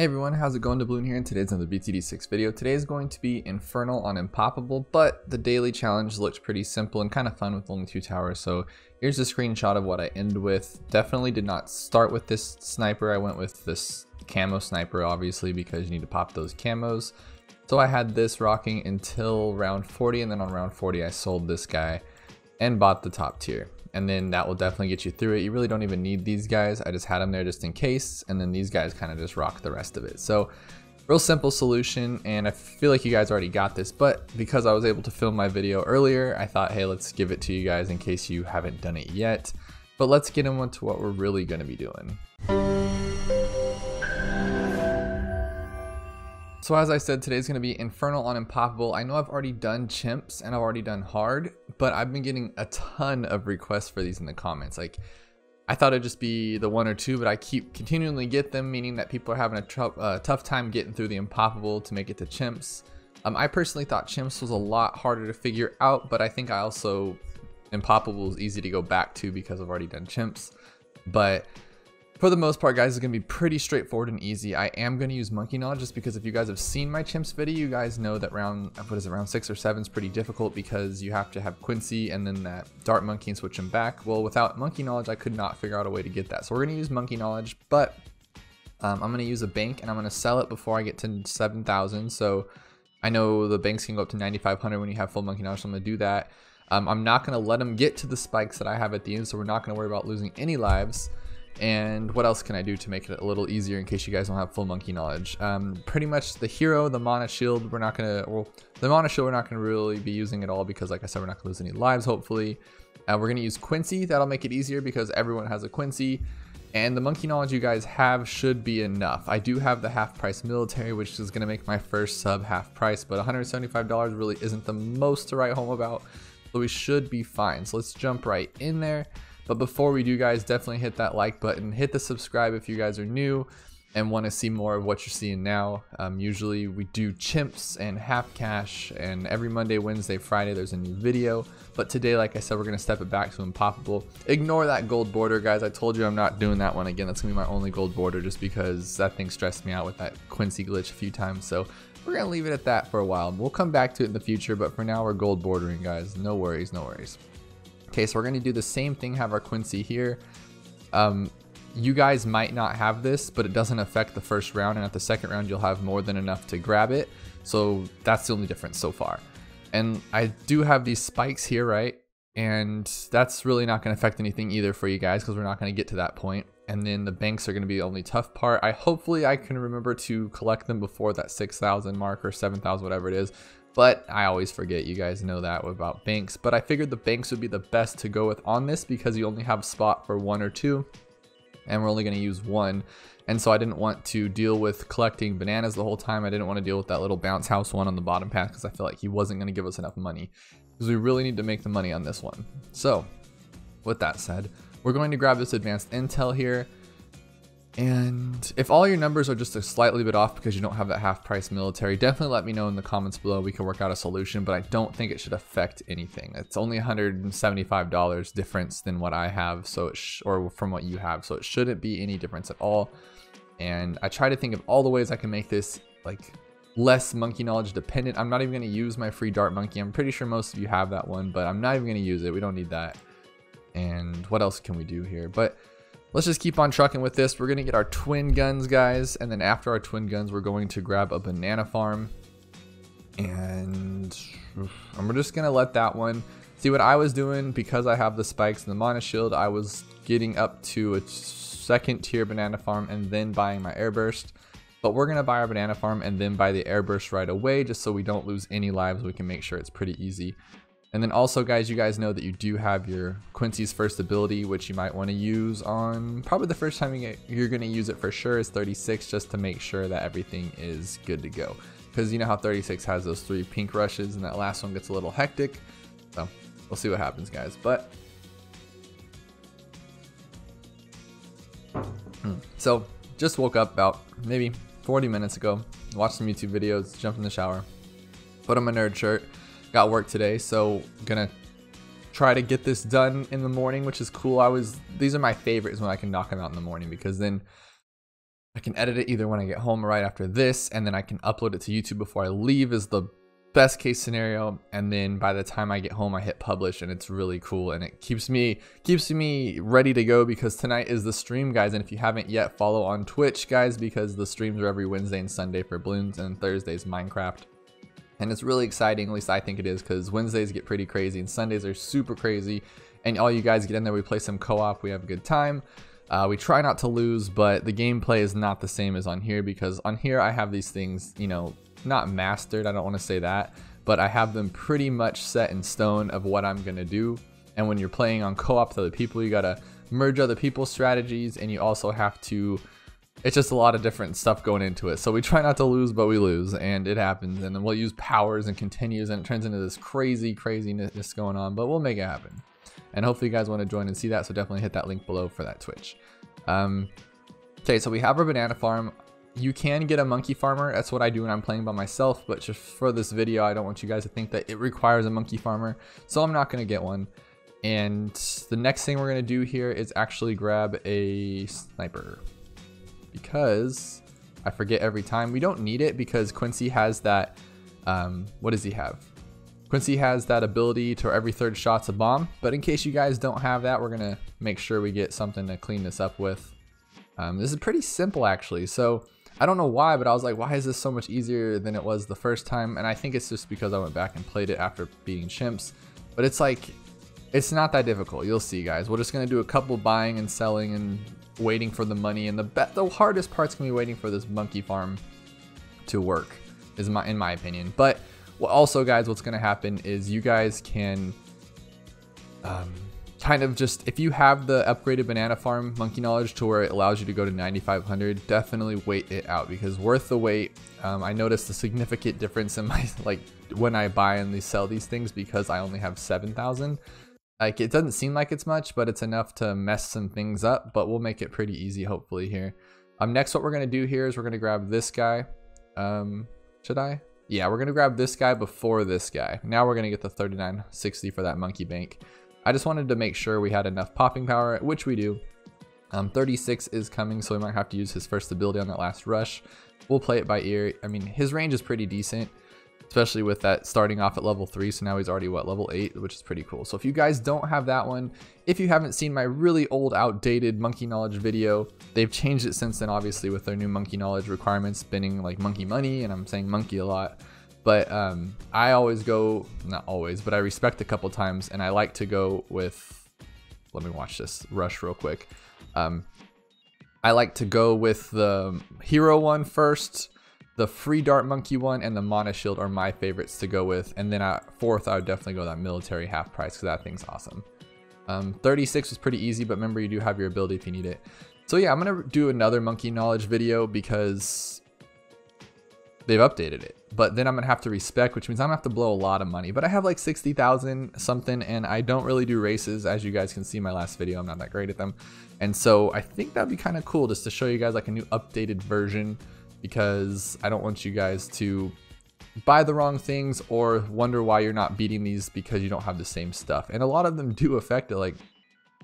Hey everyone, how's it going? Dabloon here, and today's another BTD6 video. Today is going to be Infernal on Impoppable, but the daily challenge looked pretty simple and kind of fun with only two towers, so here's a screenshot of what I end with. Definitely did not start with this sniper, I went with this camo sniper obviously because you need to pop those camos. So I had this rocking until round 40, and then on round 40 I sold this guy and bought the top tier and then that will definitely get you through it. You really don't even need these guys. I just had them there just in case, and then these guys kind of just rock the rest of it. So real simple solution, and I feel like you guys already got this, but because I was able to film my video earlier, I thought, hey, let's give it to you guys in case you haven't done it yet. But let's get into what we're really gonna be doing. So as I said, today's going to be Infernal on Impoppable. I know I've already done Chimps and I've already done Hard, but I've been getting a ton of requests for these in the comments. Like, I thought it'd just be the one or two, but I keep continually get them, meaning that people are having a uh, tough time getting through the Impoppable to make it to Chimps. Um, I personally thought Chimps was a lot harder to figure out, but I think I also, Impoppable is easy to go back to because I've already done Chimps. But for the most part, guys, it's going to be pretty straightforward and easy. I am going to use Monkey Knowledge just because if you guys have seen my Chimps video, you guys know that round, what is it, round 6 or 7 is pretty difficult because you have to have Quincy and then that Dart Monkey and switch them back. Well, without Monkey Knowledge, I could not figure out a way to get that. So we're going to use Monkey Knowledge, but um, I'm going to use a bank and I'm going to sell it before I get to 7,000. So I know the banks can go up to 9,500 when you have full Monkey Knowledge, so I'm going to do that. Um, I'm not going to let them get to the spikes that I have at the end, so we're not going to worry about losing any lives. And what else can I do to make it a little easier in case you guys don't have full monkey knowledge? Um, pretty much the hero, the mana shield, we're not gonna, well, the mana shield we're not gonna really be using at all because like I said, we're not gonna lose any lives, hopefully. Uh, we're gonna use Quincy, that'll make it easier because everyone has a Quincy. And the monkey knowledge you guys have should be enough. I do have the half price military, which is gonna make my first sub half price, but $175 really isn't the most to write home about. So we should be fine. So let's jump right in there. But before we do guys, definitely hit that like button, hit the subscribe if you guys are new and want to see more of what you're seeing now. Um, usually we do chimps and half cash and every Monday, Wednesday, Friday there's a new video. But today, like I said, we're going to step it back to Impoppable. Ignore that gold border, guys. I told you I'm not doing that one again. That's going to be my only gold border just because that thing stressed me out with that Quincy glitch a few times. So we're going to leave it at that for a while. We'll come back to it in the future, but for now we're gold bordering, guys. No worries, no worries. Okay, so we're to do the same thing, have our Quincy here. Um, you guys might not have this, but it doesn't affect the first round, and at the second round, you'll have more than enough to grab it. So that's the only difference so far. And I do have these spikes here, right? And that's really not to affect anything either for you guys because we're not to get to that point. And then the banks are to be the only tough part. I hopefully I can remember to collect them before that 6,000 mark or 7,000, whatever it is. But I always forget, you guys know that about banks. But I figured the banks would be the best to go with on this because you only have spot for one or two. And we're only going to use one. And so I didn't want to deal with collecting bananas the whole time. I didn't want to deal with that little bounce house one on the bottom path because I feel like he wasn't going to give us enough money. Because we really need to make the money on this one. So, with that said, we're going to grab this advanced intel here. And if all your numbers are just a slightly bit off because you don't have that half price military, definitely let me know in the comments below. We can work out a solution, but I don't think it should affect anything. It's only $175 difference than what I have, so it or from what you have, so it shouldn't be any difference at all. And I try to think of all the ways I can make this like less monkey knowledge dependent. I'm not even going to use my free dart monkey. I'm pretty sure most of you have that one, but I'm not even going to use it. We don't need that. And what else can we do here? But Let's just keep on trucking with this. We're going to get our twin guns, guys. And then after our twin guns, we're going to grab a banana farm. And I'm just going to let that one. See what I was doing because I have the spikes and the mana shield. I was getting up to a second tier banana farm and then buying my airburst. But we're going to buy our banana farm and then buy the airburst right away just so we don't lose any lives. We can make sure it's pretty easy. And then also guys, you guys know that you do have your Quincy's first ability, which you might want to use on probably the first time you are going to use it for sure is 36 just to make sure that everything is good to go. Because you know how 36 has those three pink rushes and that last one gets a little hectic. So we'll see what happens guys. But hmm, so just woke up about maybe 40 minutes ago, watched some YouTube videos, jumped in the shower, put on my nerd shirt, got work today, so gonna try to get this done in the morning, which is cool. I was these are my favorites when I can knock them out in the morning because then I can edit it either when I get home or right after this, and then I can upload it to YouTube before I leave is the best case scenario. And then by the time I get home, I hit publish and it's really cool. And it keeps me, keeps me ready to go because tonight is the stream guys. And if you haven't yet, follow on Twitch guys, because the streams are every Wednesday and Sunday for Bloons and Thursdays Minecraft. And it's really exciting, at least I think it is, because Wednesdays get pretty crazy and Sundays are super crazy. And all you guys get in there, we play some co-op, we have a good time. Uh, we try not to lose, but the gameplay is not the same as on here because on here I have these things, you know, not mastered, I don't want to say that, but I have them pretty much set in stone of what I'm going to do. And when you're playing on co-op with other people, you got to merge other people's strategies and you also have to it's just a lot of different stuff going into it. So we try not to lose, but we lose, and it happens. And then we'll use powers and continues, and it turns into this crazy craziness going on, but we'll make it happen. And hopefully you guys want to join and see that, so definitely hit that link below for that Twitch. Um, okay, so we have our banana farm. You can get a monkey farmer. That's what I do when I'm playing by myself, but just for this video, I don't want you guys to think that it requires a monkey farmer, so I'm not going to get one. And the next thing we're going to do here is actually grab a sniper because I forget every time. We don't need it because Quincy has that, um, what does he have? Quincy has that ability to every third shot's a bomb, but in case you guys don't have that, we're gonna make sure we get something to clean this up with. Um, this is pretty simple actually, so I don't know why, but I was like, why is this so much easier than it was the first time? And I think it's just because I went back and played it after beating chimps, but it's like, it's not that difficult. You'll see guys. We're just gonna do a couple buying and selling and waiting for the money, and the the hardest part's gonna be waiting for this monkey farm to work, is my in my opinion. But also, guys, what's gonna happen is you guys can um, kind of just if you have the upgraded banana farm monkey knowledge to where it allows you to go to 9500 definitely wait it out because worth the wait um, i noticed a significant difference in my like when i buy and sell these things because i only have 7000 like it doesn't seem like it's much, but it's enough to mess some things up, but we'll make it pretty easy hopefully here. Um, next what we're gonna do here is we're gonna grab this guy. Um, should I? Yeah, we're gonna grab this guy before this guy. Now we're gonna get the 3960 for that monkey bank. I just wanted to make sure we had enough popping power, which we do. Um, 36 is coming, so we might have to use his first ability on that last rush. We'll play it by ear. I mean, his range is pretty decent especially with that starting off at level 3 so now he's already what level 8 which is pretty cool. So if you guys don't have that one if you haven't seen my really old outdated monkey knowledge video they've changed it since then obviously with their new monkey knowledge requirements spending like monkey money and I'm saying monkey a lot. But um, I always go not always but I respec a couple times and I like to go with let me watch this rush real quick. Um, I like to go with the hero one first the free dart monkey one and the mana shield are my favorites to go with. And then at fourth, I would definitely go that military half price because that thing's awesome. Um, 36 was pretty easy, but remember you do have your ability if you need it. So yeah, I'm gonna do another monkey knowledge video because they've updated it. But then I'm gonna have to respec, which means I'm gonna have to blow a lot of money. But I have like 60,000 something and I don't really do races. As you guys can see in my last video, I'm not that great at them. And so I think that'd be kind of cool just to show you guys like a new updated version because I don't want you guys to buy the wrong things or wonder why you're not beating these because you don't have the same stuff. And a lot of them do affect it. Like,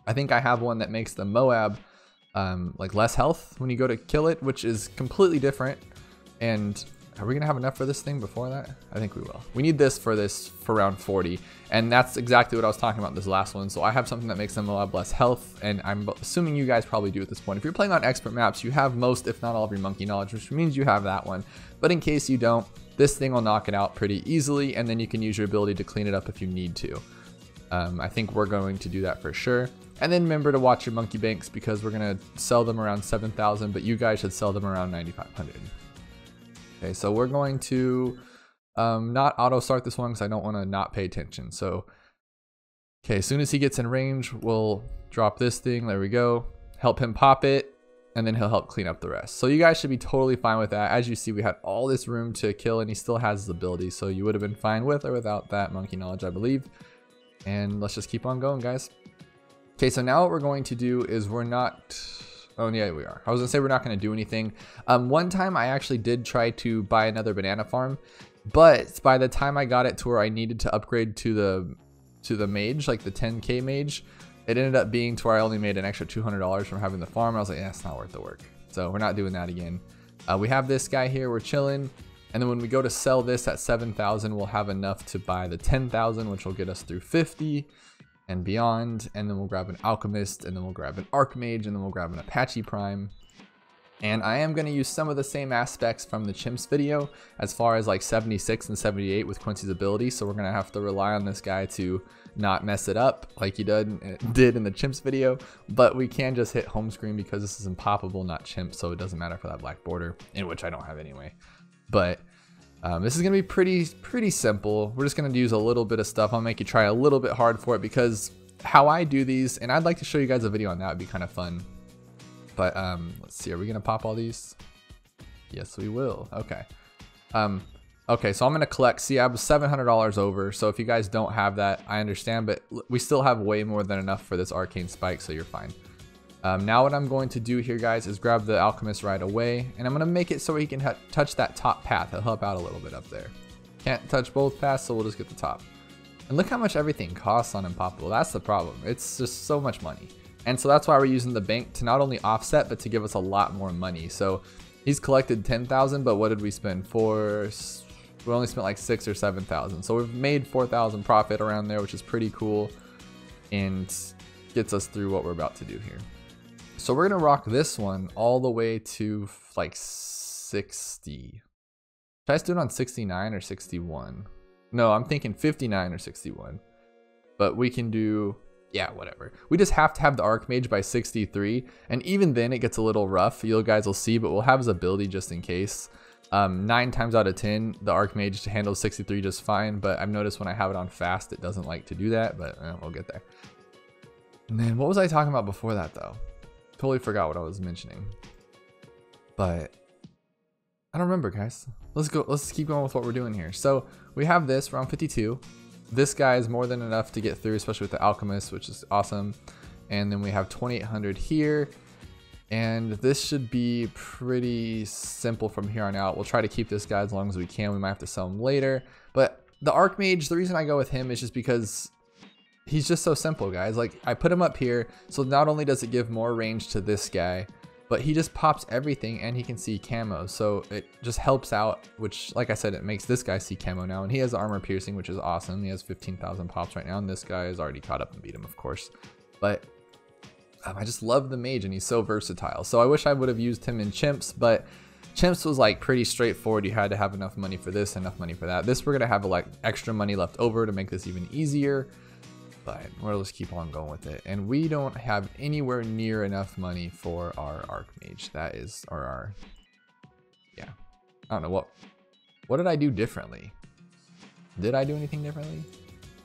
I think I have one that makes the Moab um, like less health when you go to kill it, which is completely different. And are we gonna have enough for this thing before that? I think we will. We need this for this for round 40. And that's exactly what I was talking about this last one. So I have something that makes them a lot less health. And I'm assuming you guys probably do at this point. If you're playing on expert maps, you have most, if not all of your monkey knowledge, which means you have that one. But in case you don't, this thing will knock it out pretty easily. And then you can use your ability to clean it up if you need to. Um, I think we're going to do that for sure. And then remember to watch your monkey banks because we're to sell them around 7,000, but you guys should sell them around 9,500. Okay, so we're going to um, not auto start this one because I don't want to not pay attention. So, okay, as soon as he gets in range, we'll drop this thing. There we go. Help him pop it, and then he'll help clean up the rest. So you guys should be totally fine with that. As you see, we had all this room to kill, and he still has his ability. So you would have been fine with or without that monkey knowledge, I believe. And let's just keep on going, guys. Okay, so now what we're going to do is we're not Oh, yeah, we are. I was gonna say we're not gonna do anything. Um, one time I actually did try to buy another banana farm, but by the time I got it to where I needed to upgrade to the to the mage, like the 10k mage, it ended up being to where I only made an extra $200 from having the farm. I was like, yeah, it's not worth the work. So we're not doing that again. Uh, we have this guy here, we're chilling. And then when we go to sell this at 7,000, we'll have enough to buy the 10,000, which will get us through 50 and beyond. And then we'll grab an Alchemist, and then we'll grab an Archmage, and then we'll grab an Apache Prime. And I am going to use some of the same aspects from the chimps video as far as like 76 and 78 with Quincy's ability. So we're going to have to rely on this guy to not mess it up like he did, eh, did in the chimps video. But we can just hit home screen because this is impoppable, not chimp. So it doesn't matter for that black border, in which I don't have anyway. But um, this is going to be pretty, pretty simple. We're just going to use a little bit of stuff. I'll make you try a little bit hard for it because how I do these, and I'd like to show you guys a video on that would be kind of fun. But um, let's see, are we going to pop all these? Yes, we will. Okay. Um, okay, so I'm going to collect. See, I was $700 over. So if you guys don't have that, I understand. But we still have way more than enough for this arcane spike, so you're fine. Um, now what I'm going to do here, guys, is grab the alchemist right away, and I'm going to make it so he can touch that top path. He'll help out a little bit up there. Can't touch both paths, so we'll just get the top. And look how much everything costs on Impoppable. That's the problem. It's just so much money. And so that's why we're using the bank to not only offset, but to give us a lot more money. So he's collected 10,000, but what did we spend? For, we only spent like six or 7,000. So we've made 4,000 profit around there, which is pretty cool and gets us through what we're about to do here. So we're gonna rock this one all the way to like 60. Should I do it on 69 or 61? No, I'm thinking 59 or 61. But we can do, yeah, whatever. We just have to have the Archmage by 63. And even then it gets a little rough. You guys will see, but we'll have his ability just in case. Um, nine times out of 10, the Archmage handles 63 just fine. But I've noticed when I have it on fast, it doesn't like to do that, but eh, we'll get there. And then what was I talking about before that though? Totally forgot what I was mentioning. But I don't remember, guys. Let's go. Let's keep going with what we're doing here. So we have this round 52. This guy is more than enough to get through, especially with the alchemist, which is awesome. And then we have 2800 here. And this should be pretty simple from here on out. We'll try to keep this guy as long as we can. We might have to sell him later. But the Archmage, the reason I go with him is just because he's just so simple, guys. Like, I put him up here, so not only does it give more range to this guy, but he just pops everything and he can see camo. So it just helps out, which, like I said, it makes this guy see camo now. And he has armor piercing, which is awesome. He has 15,000 pops right now, and this guy is already caught up and beat him, of course. But um, I just love the mage, and he's so versatile. So I wish I would have used him in chimps, but chimps was like pretty straightforward. You had to have enough money for this, enough money for that. This we're gonna have like extra money left over to make this even easier but we'll just keep on going with it. And we don't have anywhere near enough money for our Archmage. That is, or our, yeah. I don't know, what, what did I do differently? Did I do anything differently?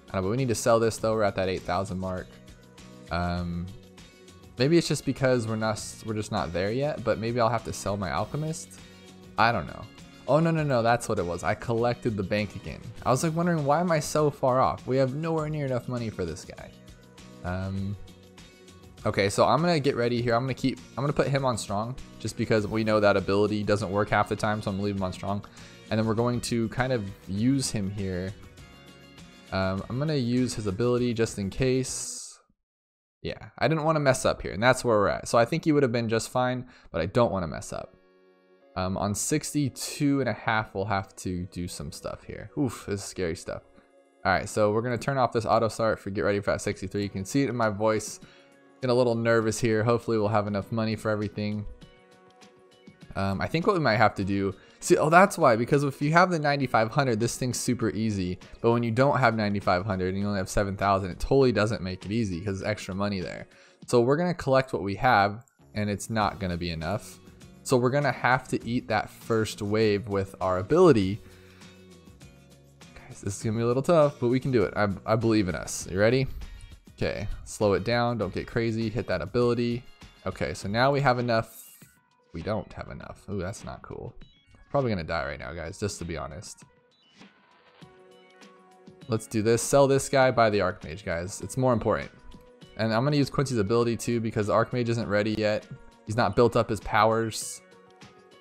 I don't know, but we need to sell this though. We're at that 8,000 mark. Um, maybe it's just because we're not, we're just not there yet, but maybe I'll have to sell my Alchemist. I don't know. Oh, no, no, no, that's what it was. I collected the bank again. I was like wondering, why am I so far off? We have nowhere near enough money for this guy. Um, okay, so I'm going to get ready here. I'm going to keep, I'm to put him on strong just because we know that ability doesn't work half the time. So I'm to leave him on strong. And then we're going to kind of use him here. Um, I'm going to use his ability just in case. Yeah, I didn't want to mess up here. And that's where we're at. So I think he would have been just fine, but I don't want to mess up. Um, on 62 and a half, we'll have to do some stuff here. Oof, this is scary stuff. All right, so we're gonna turn off this auto start for get ready for that 63. You can see it in my voice. Getting a little nervous here. Hopefully we'll have enough money for everything. Um, I think what we might have to do, see, oh, that's why, because if you have the 9,500, this thing's super easy. But when you don't have 9,500 and you only have 7,000, it totally doesn't make it easy because extra money there. So we're gonna collect what we have and it's not gonna be enough. So we're going to have to eat that first wave with our ability. Guys, this is going to be a little tough, but we can do it. I, I believe in us. You ready? Okay, slow it down. Don't get crazy. Hit that ability. Okay, so now we have enough. We don't have enough. Ooh, that's not cool. Probably going to die right now, guys, just to be honest. Let's do this. Sell this guy, buy the Archmage, guys. It's more important. And I'm going to use Quincy's ability too because the Archmage isn't ready yet. He's not built up his powers.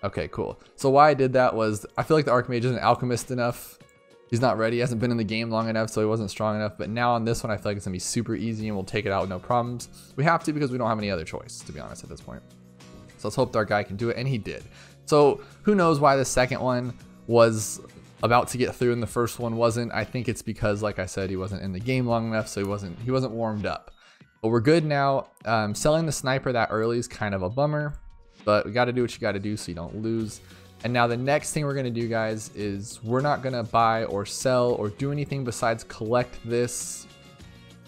Okay, cool. So why I did that was I feel like the Archmage isn't alchemist enough. He's not ready. He hasn't been in the game long enough, so he wasn't strong enough. But now on this one, I feel like it's going to be super easy and we'll take it out with no problems. We have to because we don't have any other choice, to be honest, at this point. So let's hope our guy can do it, and he did. So who knows why the second one was about to get through and the first one wasn't. I think it's because, like I said, he wasn't in the game long enough, so he wasn't he wasn't warmed up. But we're good now. Um, selling the sniper that early is kind of a bummer, but we got to do what you got to do so you don't lose. And now the next thing we're going to do, guys, is we're not going to buy or sell or do anything besides collect this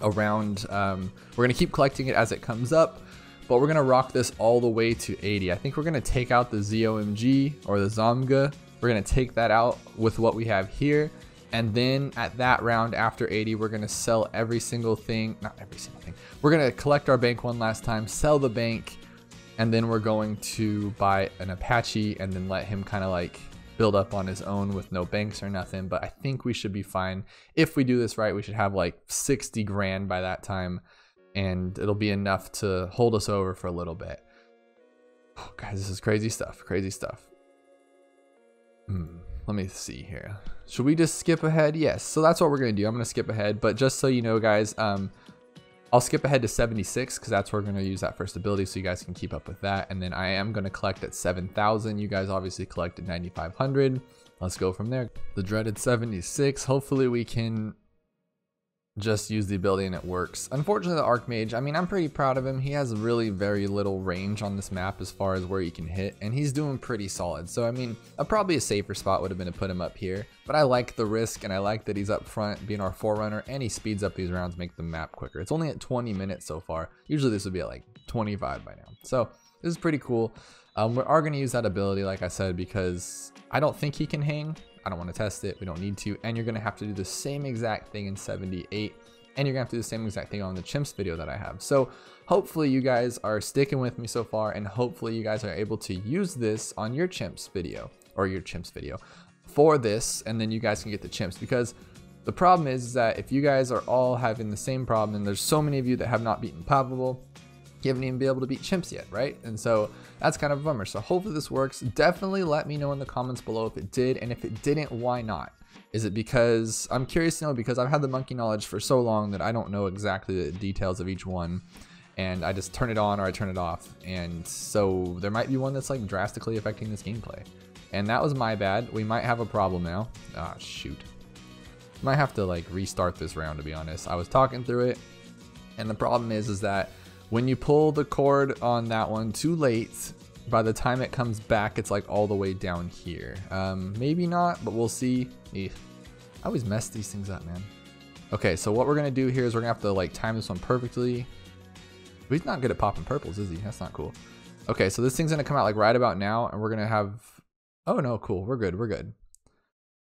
around. Um, we're going to keep collecting it as it comes up, but we're going to rock this all the way to 80. I think we're going to take out the ZOMG or the Zomga. We're going to take that out with what we have here. And then at that round after 80, we're going to sell every single thing. Not every single thing. We're going to collect our bank one last time, sell the bank, and then we're going to buy an Apache and then let him kind of like build up on his own with no banks or nothing. But I think we should be fine. If we do this right, we should have like 60 grand by that time and it'll be enough to hold us over for a little bit. Oh, guys, this is crazy stuff. Crazy stuff. Hmm. Let me see here. Should we just skip ahead? Yes. So that's what we're going to do. I'm going to skip ahead. But just so you know, guys, um, I'll skip ahead to 76 because that's where we're going to use that first ability so you guys can keep up with that. And then I am going to collect at 7,000. You guys obviously collected 9,500. Let's go from there. The dreaded 76. Hopefully we can just use the ability and it works. Unfortunately, the Archmage, I mean, I'm pretty proud of him. He has really very little range on this map as far as where he can hit, and he's doing pretty solid. So, I mean, a, probably a safer spot would have been to put him up here, but I like the risk, and I like that he's up front being our Forerunner, and he speeds up these rounds, make the map quicker. It's only at 20 minutes so far. Usually this would be at like 25 by now. So, this is pretty cool. Um, we are going to use that ability, like I said, because I don't think he can hang. I don't want to test it. We don't need to. And you're going to have to do the same exact thing in 78. And you're going to have to do the same exact thing on the chimps video that I have. So hopefully you guys are sticking with me so far. And hopefully you guys are able to use this on your chimps video or your chimps video for this. And then you guys can get the chimps because the problem is that if you guys are all having the same problem and there's so many of you that have not beaten Poppable, you haven't even been able to beat chimps yet, right? And so that's kind of a bummer. So hopefully this works. Definitely let me know in the comments below if it did, and if it didn't, why not? Is it because, I'm curious to know because I've had the monkey knowledge for so long that I don't know exactly the details of each one. And I just turn it on or I turn it off. And so there might be one that's like drastically affecting this gameplay. And that was my bad. We might have a problem now. Ah, shoot. Might have to like restart this round to be honest. I was talking through it. And the problem is, is that when you pull the cord on that one too late, by the time it comes back, it's like all the way down here. Um, maybe not, but we'll see. I always mess these things up, man. Okay, so what we're gonna do here is we're gonna have to like time this one perfectly. He's not good at popping purples, is he? That's not cool. Okay, so this thing's gonna come out like right about now, and we're gonna have. Oh no, cool. We're good. We're good.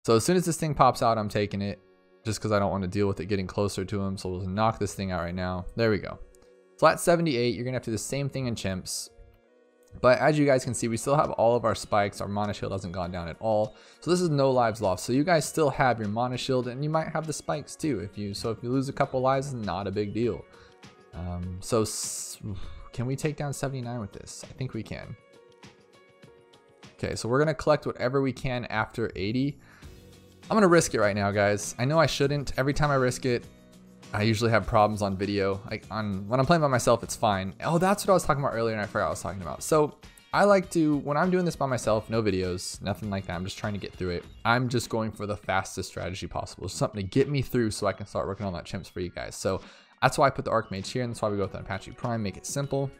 So as soon as this thing pops out, I'm taking it, just because I don't want to deal with it getting closer to him. So we'll knock this thing out right now. There we go. Flat 78, you're to have to do the same thing in chimps. But as you guys can see, we still have all of our spikes. Our mana shield hasn't gone down at all. So this is no lives lost. So you guys still have your mana shield and you might have the spikes too. If you So if you lose a couple lives, it's not a big deal. Um, so can we take down 79 with this? I think we can. Okay, so we're to collect whatever we can after 80. I'm to risk it right now, guys. I know I shouldn't. Every time I risk it, I usually have problems on video. Like on when I'm playing by myself, it's fine. Oh, that's what I was talking about earlier and I forgot I was talking about. So I like to, when I'm doing this by myself, no videos, nothing like that. I'm just trying to get through it. I'm just going for the fastest strategy possible. Something to get me through so I can start working on that chimps for you guys. So that's why I put the Archmage here and that's why we go with an Apache Prime, make it simple.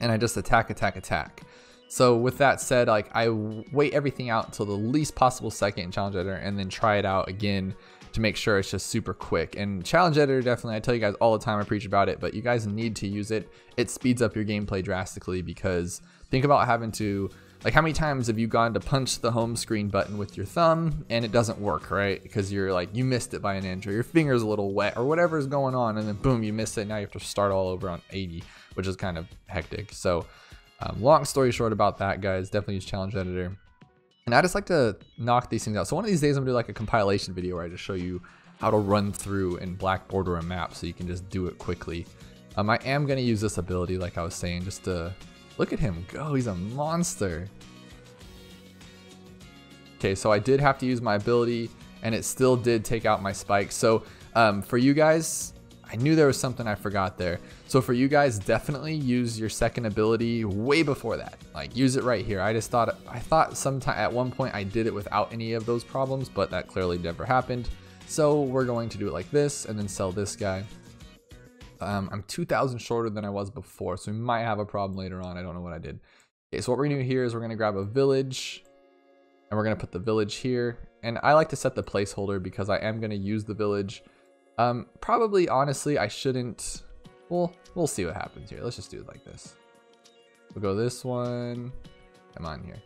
And I just attack, attack, attack. So with that said, like I wait everything out until the least possible second in challenge editor and then try it out again to make sure it's just super quick. And challenge editor definitely, I tell you guys all the time, I preach about it, but you guys need to use it. It speeds up your gameplay drastically because think about having to like how many times have you gone to punch the home screen button with your thumb and it doesn't work, right? Because you're like, you missed it by an inch or your finger's a little wet or whatever is going on and then boom, you miss it. Now you have to start all over on 80, which is kind of hectic. So um, long story short about that, guys, definitely use challenge editor. And I just like to knock these things out. So one of these days I'm gonna do like a compilation video where I just show you how to run through and black border a map so you can just do it quickly. Um, I am gonna use this ability like I was saying just to look at him go, he's a monster. Okay, so I did have to use my ability and it still did take out my spike. So um, for you guys, I knew there was something I forgot there. So for you guys, definitely use your second ability way before that. Like use it right here. I just thought, I thought sometime at one point I did it without any of those problems, but that clearly never happened. So we're going to do it like this and then sell this guy. Um, I'm 2,000 shorter than I was before, so we might have a problem later on. I don't know what I did. Okay, so what we're gonna do here is we're gonna grab a village and we're gonna put the village here. And I like to set the placeholder because I am gonna use the village. Um, probably, honestly, I shouldn't. Well, we'll see what happens here. Let's just do it like this. We'll go this one. Come on here.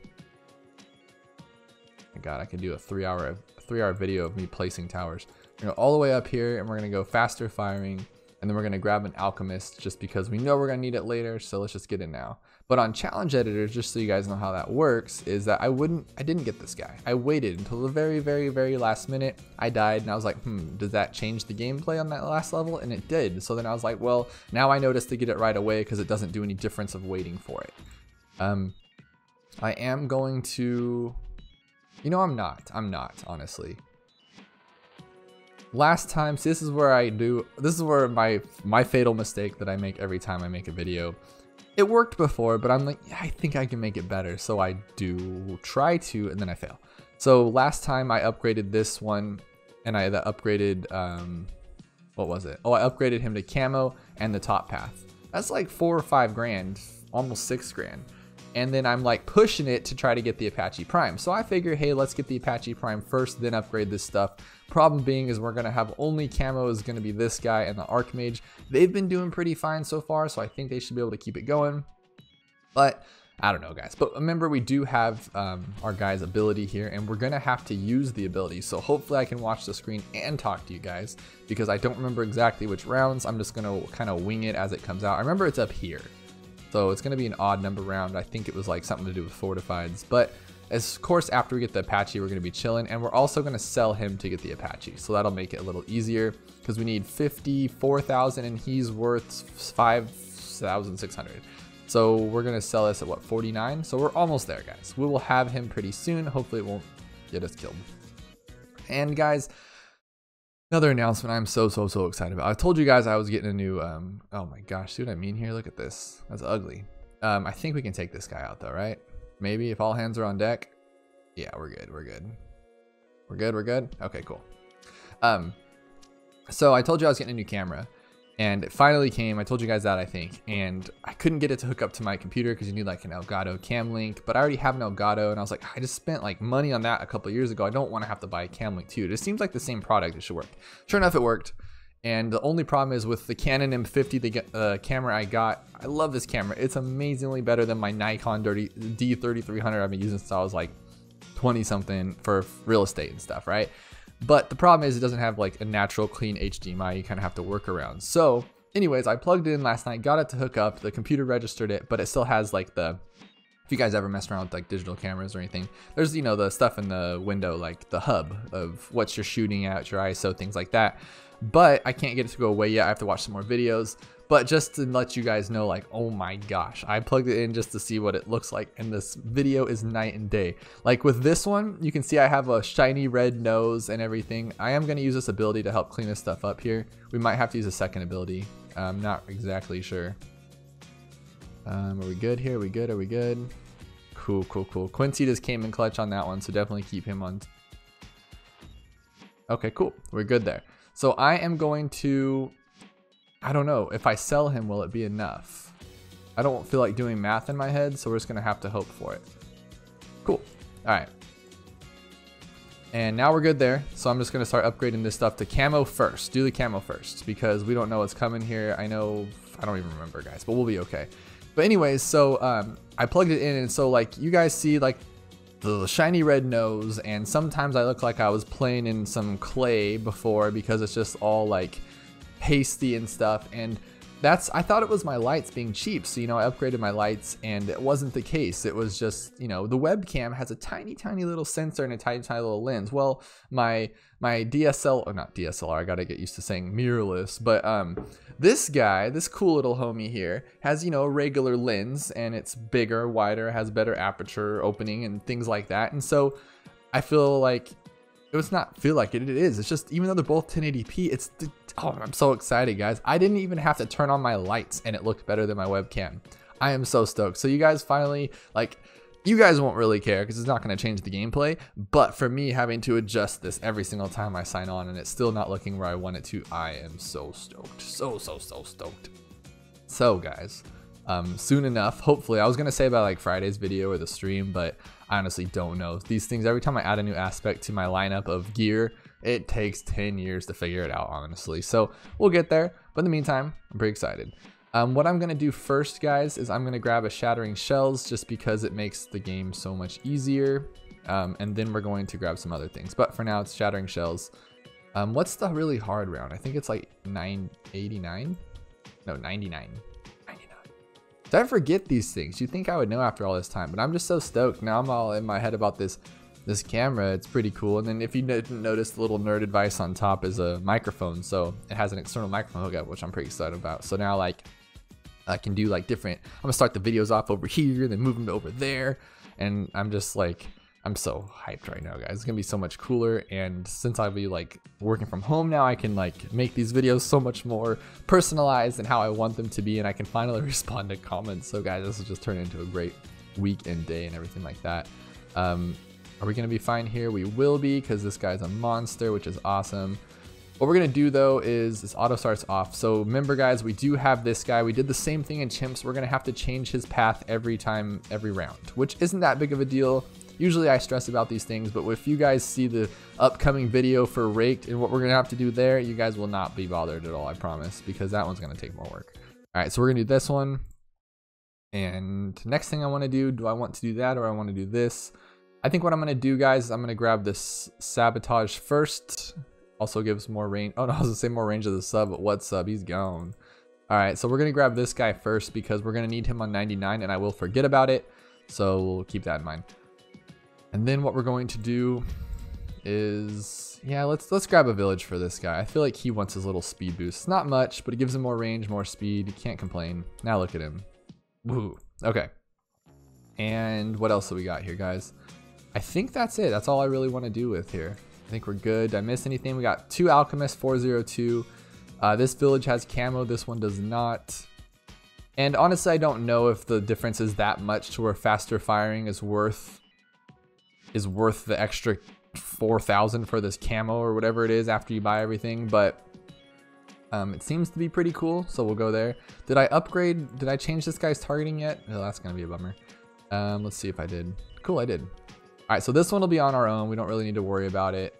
My God, I could do a three-hour three-hour video of me placing towers. Gonna go all the way up here, and we're gonna go faster firing, and then we're gonna grab an alchemist just because we know we're gonna need it later. So let's just get it now. But on challenge editors, just so you guys know how that works, is that I wouldn't, I didn't get this guy. I waited until the very, very, very last minute. I died and I was like, hmm, does that change the gameplay on that last level? And it did. So then I was like, well, now I noticed to get it right away because it doesn't do any difference of waiting for it. Um, I am going to, you know, I'm not, I'm not, honestly last time so this is where i do this is where my my fatal mistake that i make every time i make a video it worked before, but I'm like, yeah, I think I can make it better. So I do try to, and then I fail. So last time I upgraded this one, and I upgraded, um, what was it? Oh, I upgraded him to camo and the top path. That's like four or five grand, almost six grand and then I'm like pushing it to try to get the Apache Prime. So I figure, hey, let's get the Apache Prime first, then upgrade this stuff. Problem being is we're gonna have only camo is gonna be this guy and the Archmage. They've been doing pretty fine so far, so I think they should be able to keep it going. But I don't know, guys. But remember, we do have um, our guy's ability here, and we're to have to use the ability. So hopefully I can watch the screen and talk to you guys, because I don't remember exactly which rounds. I'm just to kind of wing it as it comes out. I remember it's up here. So it's going to be an odd number round. I think it was like something to do with fortifieds. But of course, after we get the Apache, we're going to be chilling. And we're also going to sell him to get the Apache. So that'll make it a little easier because we need 54,000 and he's worth 5,600. So we're going to sell this at what, 49? So we're almost there, guys. We will have him pretty soon. Hopefully it won't get us killed. And guys, Another announcement I'm so, so, so excited about. I told you guys I was getting a new, um, oh my gosh, see what I mean here? Look at this. That's ugly. Um, I think we can take this guy out though, right? Maybe if all hands are on deck. Yeah, we're good, we're good. We're good, we're good? Okay, cool. Um, so I told you I was getting a new camera and it finally came. I told you guys that I think, and I couldn't get it to hook up to my computer because you need like an Elgato cam link. But I already have an Elgato, and I was like, I just spent like money on that a couple years ago. I don't want to have to buy a cam link too. It just seems like the same product. It should work. Sure enough, it worked. And the only problem is with the Canon M50, the uh, camera I got. I love this camera. It's amazingly better than my Nikon D3300 I've been using since I was like 20 something for real estate and stuff, right? But the problem is it doesn't have like a natural clean HDMI. You kind of have to work around. So anyways, I plugged it in last night, got it to hook up. The computer registered it, but it still has like the, if you guys ever mess around with like digital cameras or anything, there's, you know, the stuff in the window, like the hub of what you're shooting at, your ISO, things like that. But I can't get it to go away yet. I have to watch some more videos. But just to let you guys know, like, oh my gosh, I plugged it in just to see what it looks like, and this video is night and day. Like with this one, you can see I have a shiny red nose and everything. I am gonna use this ability to help clean this stuff up here. We might have to use a second ability. I'm not exactly sure. Um, are we good here? Are we good? Are we good? Cool, cool, cool. Quincy just came in clutch on that one, so definitely keep him on. Okay, cool. We're good there. So I am going to I don't know. If I sell him, will it be enough? I don't feel like doing math in my head, so we're just going to have to hope for it. Cool. All right. And now we're good there. So I'm just going to start upgrading this stuff to camo first. Do the camo first because we don't know what's coming here. I know, I don't even remember guys, but we'll be okay. But anyways, so um, I plugged it in and so like you guys see like the shiny red nose and sometimes I look like I was playing in some clay before because it's just all like pasty and stuff. And that's I thought it was my lights being cheap. So, you know, I upgraded my lights and it wasn't the case. It was just, you know, the webcam has a tiny, tiny little sensor and a tiny, tiny little lens. Well, my my DSL or not DSLR, I gotta get used to saying mirrorless, but um this guy, this cool little homie here, has, you know, a regular lens and it's bigger, wider, has better aperture opening and things like that. And so I feel like it was not feel like it, it is. It's just even though they're both 1080p, it's the Oh, I'm so excited, guys. I didn't even have to turn on my lights and it looked better than my webcam. I am so stoked. So you guys finally, like, you guys won't really care because it's not going to change the gameplay. But for me, having to adjust this every single time I sign on and it's still not looking where I want it to, I am so stoked. So, so, so stoked. So, guys, um, soon enough, hopefully, I was going to say by like Friday's video or the stream, but I honestly don't know. These things, every time I add a new aspect to my lineup of gear, it takes 10 years to figure it out, honestly. So we'll get there. But in the meantime, I'm pretty excited. Um, what I'm going to do first, guys, is I'm going to grab a Shattering Shells just because it makes the game so much easier. Um, and then we're going to grab some other things. But for now, it's Shattering Shells. Um, what's the really hard round? I think it's like 989? No, 99. 99. Did I forget these things? You'd think I would know after all this time, but I'm just so stoked. Now I'm all in my head about this this camera. It's pretty cool. And then if you didn't notice, the little nerd advice on top is a microphone. So it has an external microphone hookup, which I'm pretty excited about. So now like I can do like different, I'm gonna start the videos off over here, then move them to over there. And I'm just like, I'm so hyped right now, guys. It's gonna be so much cooler. And since I'll be like working from home now, I can like make these videos so much more personalized and how I want them to be. And I can finally respond to comments. So guys, this will just turn into a great week and day and everything like that. Um, are we gonna be fine here? We will be because this guy's a monster, which is awesome. What we're gonna do though is this auto starts off. So remember guys, we do have this guy. We did the same thing in chimps. We're gonna have to change his path every time, every round, which isn't that big of a deal. Usually I stress about these things, but if you guys see the upcoming video for Raked and what we're gonna have to do there, you guys will not be bothered at all, I promise, because that one's gonna take more work. All right, so we're gonna do this one. And next thing I wanna do, do I want to do that or I wanna do this? I think what I'm gonna do, guys, I'm gonna grab this sabotage first. Also gives more range. Oh no, I was gonna say more range of the sub, but what sub? He's gone. All right, so we're gonna grab this guy first because we're gonna need him on 99 and I will forget about it. So we'll keep that in mind. And then what we're going to do is, yeah, let's let's grab a village for this guy. I feel like he wants his little speed boost. not much, but it gives him more range, more speed. You can't complain. Now look at him. Woo. Okay. And what else do we got here, guys? I think that's it. That's all I really want to do with here. I think we're good. Did I miss anything? We got two Alchemists, 402. Uh, this village has camo. This one does not. And honestly, I don't know if the difference is that much to where faster firing is worth is worth the extra 4,000 for this camo or whatever it is after you buy everything. But um, it seems to be pretty cool, so we'll go there. Did I upgrade? Did I change this guy's targeting yet? Oh, that's gonna be a bummer. Um, let's see if I did. Cool, I did. All right, so this one will be on our own. We don't really need to worry about it.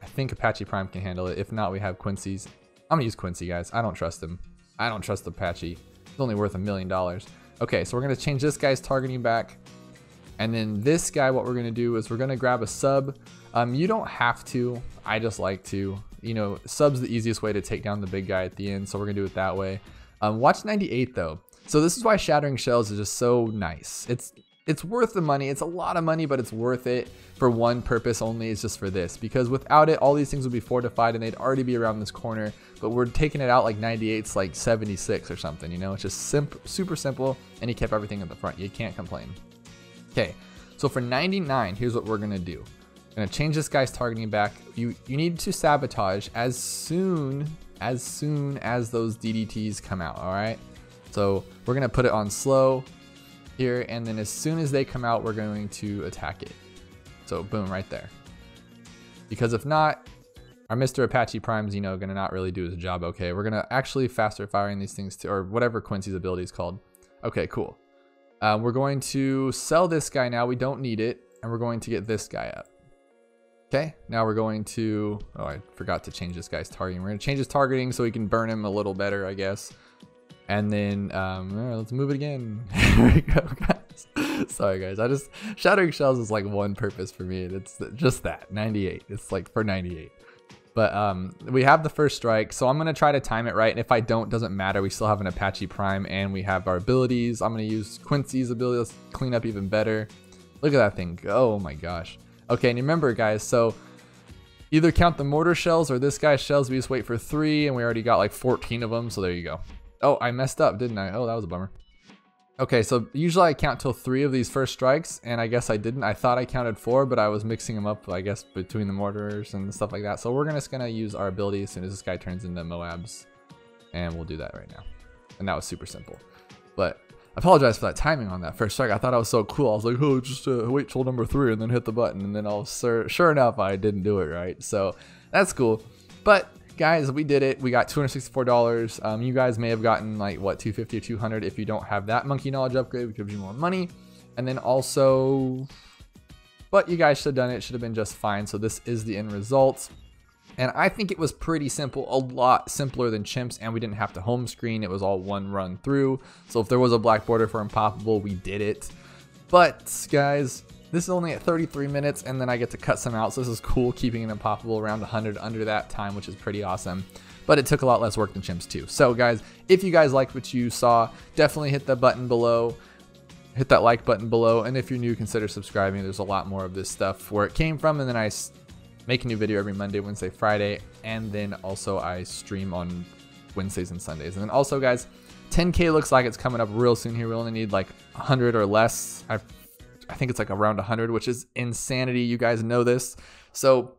I think Apache Prime can handle it. If not, we have Quincy's. I'm gonna use Quincy, guys. I don't trust him. I don't trust Apache. It's only worth a million dollars. Okay, so we're gonna change this guy's targeting back. And then this guy, what we're gonna do is we're gonna grab a sub. Um, you don't have to, I just like to. You know, sub's the easiest way to take down the big guy at the end, so we're gonna do it that way. Um, watch 98 though. So this is why Shattering Shells is just so nice. It's it's worth the money. It's a lot of money, but it's worth it for one purpose only. It's just for this. Because without it, all these things would be fortified and they'd already be around this corner. But we're taking it out like 98's like 76 or something, you know? It's just simp super simple and he kept everything at the front. You can't complain. Okay, so for 99, here's what we're gonna do. I'm gonna change this guy's targeting back. You you need to sabotage as soon as soon as those DDTs come out, all right? So we're gonna put it on slow, here, and then as soon as they come out, we're going to attack it. So boom, right there. Because if not, our Mr. Apache Prime's, you know, gonna not really do his job okay. We're gonna actually faster firing these things to, or whatever Quincy's ability is called. Okay, cool. Uh, we're going to sell this guy now. We don't need it. And we're going to get this guy up. Okay, now we're going to, oh, I forgot to change this guy's targeting. We're gonna change his targeting so we can burn him a little better, I guess. And then um, let's move it again. Here we go, guys. Sorry, guys. I just shattering shells is like one purpose for me. It's just that 98. It's like for 98. But um, we have the first strike, so I'm gonna try to time it right. And if I don't, doesn't matter. We still have an Apache Prime, and we have our abilities. I'm gonna use Quincy's ability. Let's clean up even better. Look at that thing! Oh my gosh. Okay, and remember, guys. So either count the mortar shells or this guy's shells. We just wait for three, and we already got like 14 of them. So there you go. Oh, I messed up, didn't I? Oh, that was a bummer. Okay, so usually I count till three of these first strikes, and I guess I didn't. I thought I counted four, but I was mixing them up, I guess, between the mortars and stuff like that. So we're just gonna use our ability as soon as this guy turns into Moabs, and we'll do that right now. And that was super simple. But I apologize for that timing on that first strike. I thought I was so cool. I was like, oh, just uh, wait till number three and then hit the button. And then I'll, sure enough, I didn't do it right. So that's cool. But guys, we did it. We got $264. Um, you guys may have gotten like what 250 or 200 if you don't have that monkey knowledge upgrade, which gives you more money. And then also, but you guys should have done it. Should have been just fine. So this is the end result. And I think it was pretty simple, a lot simpler than Chimps, and we didn't have to home screen. It was all one run through. So if there was a black border for Impoppable, we did it. But guys, this is only at 33 minutes, and then I get to cut some out, so this is cool, keeping it Impoppable around 100 under that time, which is pretty awesome. But it took a lot less work than Chimps too. So guys, if you guys liked what you saw, definitely hit the button below hit that like button below and if you're new consider subscribing there's a lot more of this stuff where it came from and then i make a new video every Monday, Wednesday, Friday, and then also I stream on Wednesdays and Sundays. And then also, guys, 10K looks like it's coming up real soon here. We only need like 100 or less. I think it's like around 100, which is insanity. You guys know this. So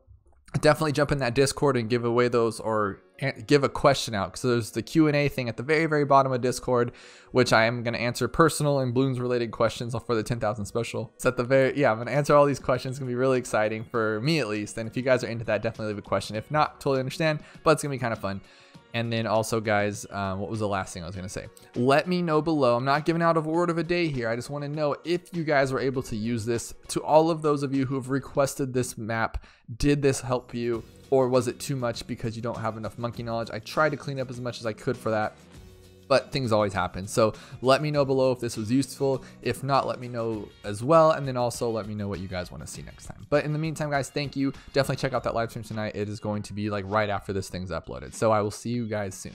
definitely jump in that Discord and give away those or eh, give a question out. So there's the q&a thing at the very very bottom of discord which i am going to answer personal and bloons related questions for the 10000 special. It's at the very yeah i'm going to answer all these questions. It's going to be really exciting for me at least. And if you guys are into that definitely leave a question. If not totally understand but it's going to be kind of fun and then also, guys, um, what was the last thing I was going to say? Let me know below. I'm not giving out a word of a day here. I just want to know if you guys were able to use this. To all of those of you who have requested this map, did this help you? Or was it too much because you don't have enough monkey knowledge? I tried to clean up as much as I could for that but things always happen. So let me know below if this was useful. If not, let me know as well. And then also let me know what you guys want to see next time. But in the meantime, guys, thank you. Definitely check out that live stream tonight. It is going to be like right after this thing's uploaded. So I will see you guys soon.